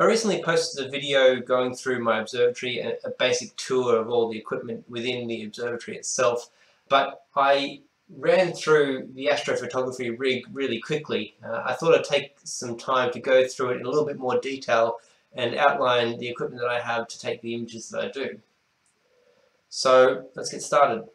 I recently posted a video going through my observatory, a, a basic tour of all the equipment within the observatory itself, but I ran through the astrophotography rig really quickly. Uh, I thought I'd take some time to go through it in a little bit more detail and outline the equipment that I have to take the images that I do. So let's get started.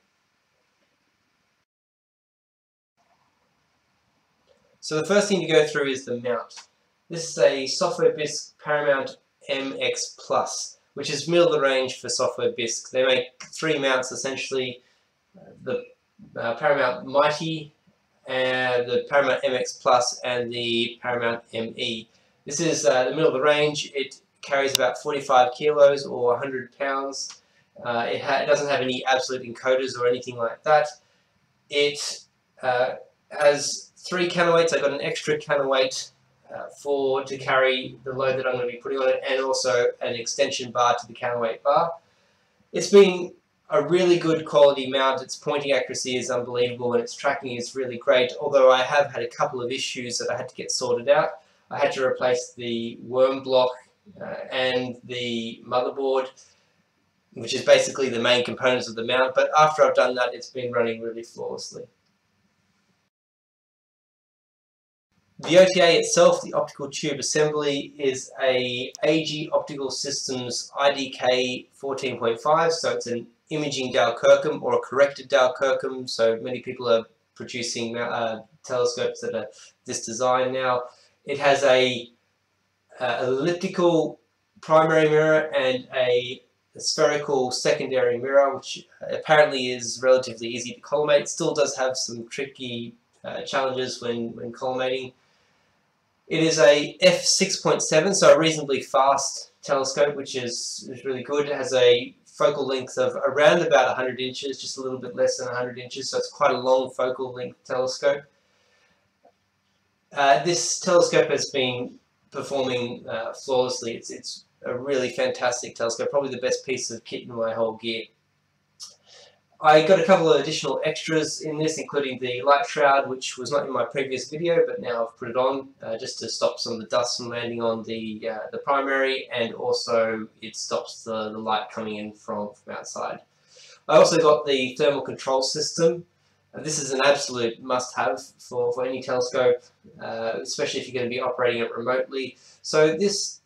So the first thing to go through is the mount. This is a Software Bisque Paramount MX Plus, which is middle of the range for Software Bisque. They make three mounts essentially, the uh, Paramount MyT, and the Paramount MX Plus, and the Paramount ME. This is uh, the middle of the range. It carries about 45 kilos or 100 pounds. Uh, it, it, doesn't have any absolute encoders or anything like that. It uh, has three counterweights. I've got an extra counterweight uh, for to carry the load that I'm going to be putting on it and also an extension bar to the counterweight bar. It's been a really good quality mount. Its pointing accuracy is unbelievable and its tracking is really great, although I have had a couple of issues that I had to get sorted out. I had to replace the worm block uh, and the motherboard, which is basically the main components of the mount, but after I've done that, it's been running really flawlessly. The OTA itself, the optical tube assembly, is a AG Optical Systems IDK 14.5, so it's an imaging Dall-Kirkham or a corrected Dall-Kirkham, so many people are producing uh, telescopes that are this design now. It has a uh, elliptical primary mirror and a spherical secondary mirror, which apparently is relatively easy to collimate. It still does have some tricky uh, challenges when, when collimating. It is a f6.7, so a reasonably fast telescope, which is, is really good. It has a focal length of around about 100 inches, just a little bit less than 100 inches, so it's quite a long focal length telescope. Uh, this telescope has been performing uh, flawlessly. It's, it's a really fantastic telescope, probably the best piece of kit in my whole gear. I got a couple of additional extras in this, including the light shroud, which was not in my previous video, but now I've put it on uh, just to stop some of the dust from landing on the uh, the primary, and also it stops the, the light coming in from, from outside. I also got the thermal control system. Uh, this is an absolute must-have for, for any telescope, uh, especially if you're going to be operating it remotely. So this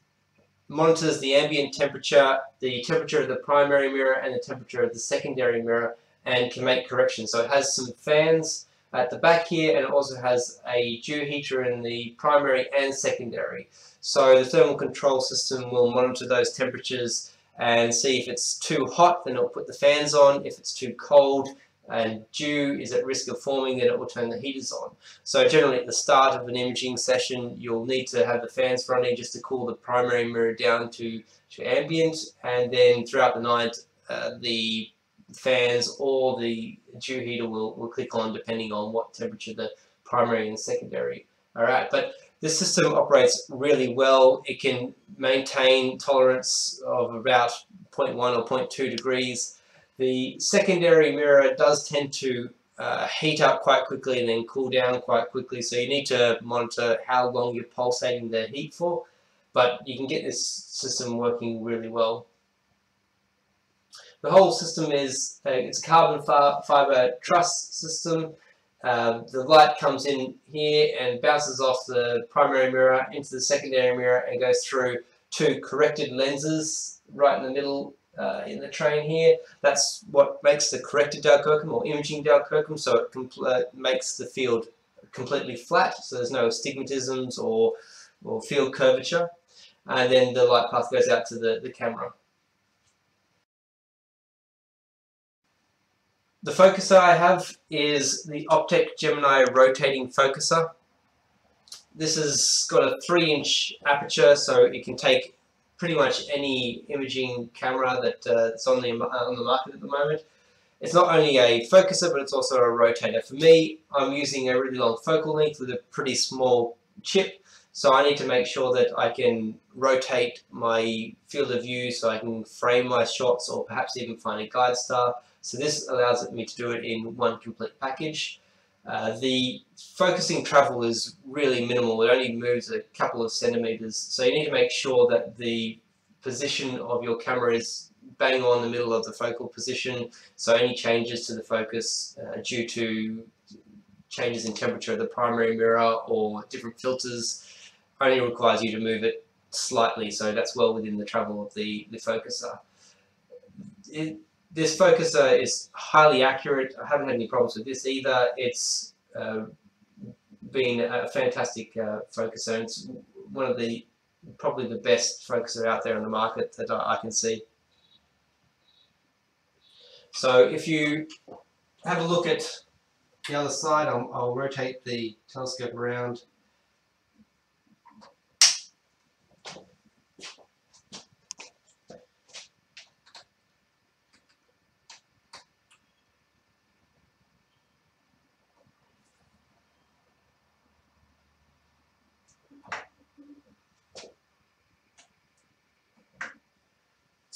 monitors the ambient temperature, the temperature of the primary mirror, and the temperature of the secondary mirror and can make corrections. So it has some fans at the back here and it also has a dew heater in the primary and secondary. So the thermal control system will monitor those temperatures and see if it's too hot then it'll put the fans on, if it's too cold and dew is at risk of forming then it will turn the heaters on. So generally at the start of an imaging session you'll need to have the fans running just to cool the primary mirror down to, to ambient and then throughout the night uh, the fans or the dew heater will, will click on depending on what temperature the primary and secondary are at. But this system operates really well. It can maintain tolerance of about 0.1 or 0.2 degrees. The secondary mirror does tend to uh, heat up quite quickly and then cool down quite quickly so you need to monitor how long you're pulsating the heat for but you can get this system working really well. The whole system is a, it's a carbon fiber truss system. Um, the light comes in here and bounces off the primary mirror into the secondary mirror and goes through two corrected lenses right in the middle uh, in the train here. That's what makes the corrected Kirkham or imaging Kirkham, so it uh, makes the field completely flat, so there's no astigmatisms or, or field curvature. And then the light path goes out to the, the camera. The focuser I have is the Optec Gemini rotating focuser. This has got a 3 inch aperture so it can take pretty much any imaging camera uh, that's on the, on the market at the moment. It's not only a focuser but it's also a rotator. For me, I'm using a really long focal length with a pretty small chip so I need to make sure that I can rotate my field of view so I can frame my shots or perhaps even find a guide star so this allows me to do it in one complete package. Uh, the focusing travel is really minimal. It only moves a couple of centimeters. So you need to make sure that the position of your camera is bang on the middle of the focal position. So any changes to the focus uh, due to changes in temperature of the primary mirror or different filters only requires you to move it slightly. So that's well within the travel of the, the focuser. It, this focuser is highly accurate. I haven't had any problems with this either. It's uh, been a fantastic uh, focuser. It's one of the probably the best focuser out there on the market that I, can see. So if you have a look at the other side, I'll, I'll rotate the telescope around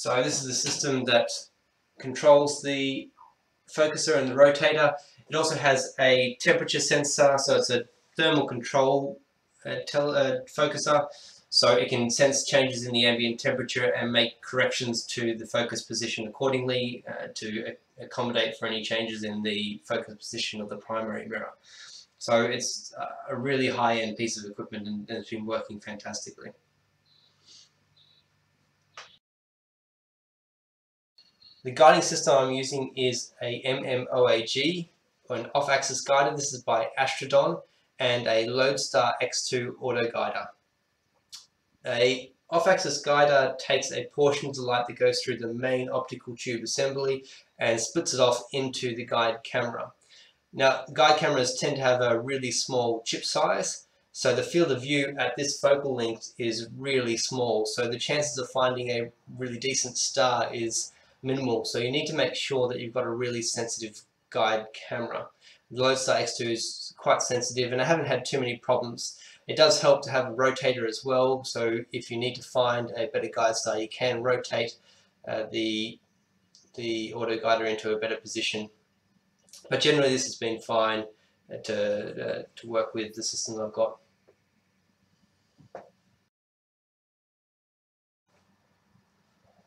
So this is the system that controls the focuser and the rotator. It also has a temperature sensor, so it's a thermal control uh, uh, focuser, so it can sense changes in the ambient temperature and make corrections to the focus position accordingly uh, to accommodate for any changes in the focus position of the primary mirror. So it's a really high-end piece of equipment and it's been working fantastically. The guiding system I'm using is a MMOAG, or an off-axis guider. This is by Astrodon, and a Lodestar X2 auto guider. A off-axis guider takes a portion of the light that goes through the main optical tube assembly and splits it off into the guide camera. Now, guide cameras tend to have a really small chip size, so the field of view at this focal length is really small, so the chances of finding a really decent star is minimal. So you need to make sure that you've got a really sensitive guide camera. The Lodestar X2 is quite sensitive and I haven't had too many problems. It does help to have a rotator as well, so if you need to find a better guide star, you can rotate uh, the, the auto guider into a better position. But generally this has been fine to, uh, to work with the system I've got.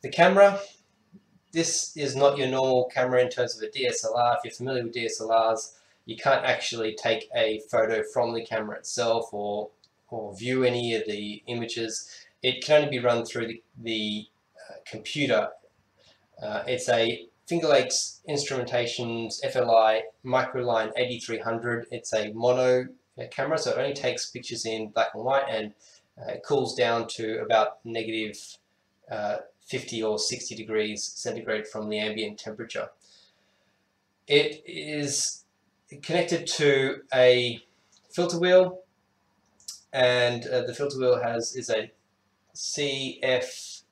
The camera, this is not your normal camera in terms of a DSLR. If you're familiar with DSLRs, you can't actually take a photo from the camera itself or, or view any of the images. It can only be run through the, the uh, computer. Uh, it's a Finger Lakes Instrumentations FLI Microline 8300. It's a mono uh, camera, so it only takes pictures in black and white and uh, it cools down to about negative uh, 50 or 60 degrees centigrade from the ambient temperature. It is connected to a filter wheel and uh, the filter wheel has is a CF25,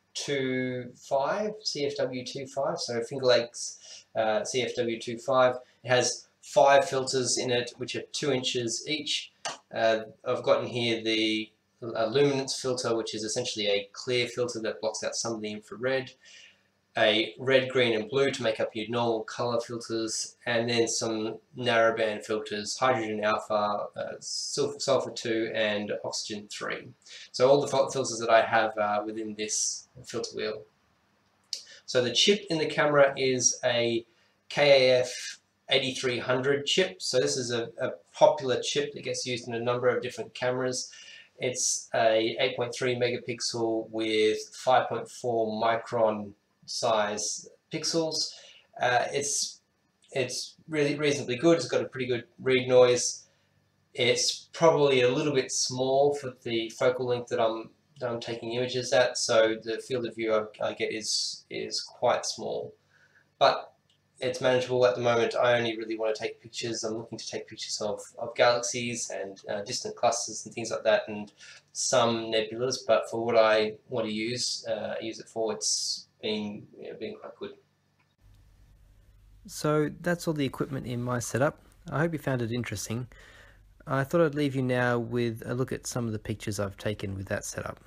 CFW25, so Finger Lakes uh, CFW25. It has five filters in it which are two inches each. Uh, I've gotten here the a luminance filter, which is essentially a clear filter that blocks out some of the infrared, a red, green and blue to make up your normal color filters, and then some narrowband filters, hydrogen alpha, uh, sulfur, sulfur 2 and oxygen 3. So all the filters that I have uh, within this filter wheel. So the chip in the camera is a KAF 8300 chip. So this is a, a popular chip that gets used in a number of different cameras. It's a 8.3 megapixel with 5.4 micron size pixels. Uh, it's it's really reasonably good. It's got a pretty good read noise. It's probably a little bit small for the focal length that I'm that I'm taking images at, so the field of view I, I get is is quite small. But it's manageable at the moment. I only really want to take pictures. I'm looking to take pictures of, of galaxies and uh, distant clusters and things like that and some nebulas, but for what I want to use, uh, use it for, it's been, you know, been quite good. So that's all the equipment in my setup. I hope you found it interesting. I thought I'd leave you now with a look at some of the pictures I've taken with that setup.